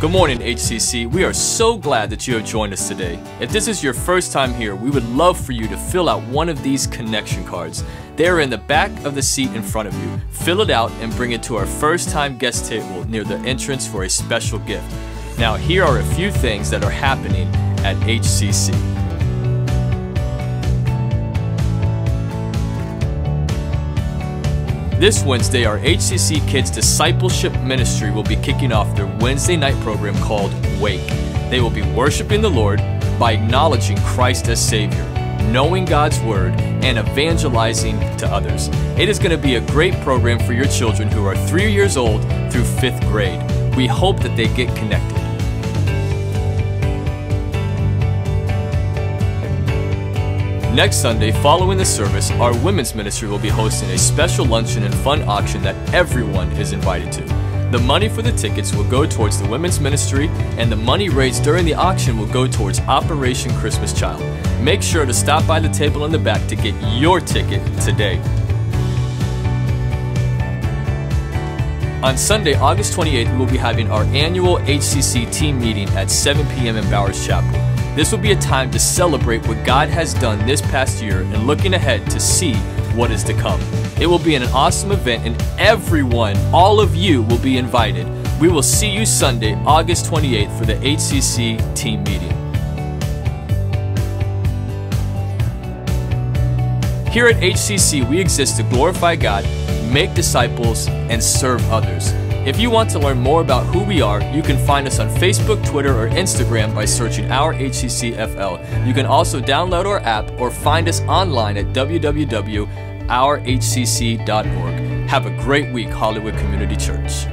Good morning, HCC. We are so glad that you have joined us today. If this is your first time here, we would love for you to fill out one of these connection cards. They are in the back of the seat in front of you. Fill it out and bring it to our first time guest table near the entrance for a special gift. Now, here are a few things that are happening at HCC. This Wednesday, our HCC Kids Discipleship Ministry will be kicking off their Wednesday night program called Wake. They will be worshiping the Lord by acknowledging Christ as Savior, knowing God's Word, and evangelizing to others. It is going to be a great program for your children who are three years old through fifth grade. We hope that they get connected. Next Sunday, following the service, our women's ministry will be hosting a special luncheon and fun auction that everyone is invited to. The money for the tickets will go towards the women's ministry, and the money raised during the auction will go towards Operation Christmas Child. Make sure to stop by the table in the back to get your ticket today. On Sunday, August 28th, we will be having our annual HCC team meeting at 7 p.m. in Bowers Chapel. This will be a time to celebrate what God has done this past year and looking ahead to see what is to come. It will be an awesome event, and everyone, all of you, will be invited. We will see you Sunday, August 28th, for the HCC team meeting. Here at HCC, we exist to glorify God, make disciples, and serve others. If you want to learn more about who we are, you can find us on Facebook, Twitter, or Instagram by searching our HCCFL. You can also download our app or find us online at www.ourhcc.org. Have a great week, Hollywood Community Church.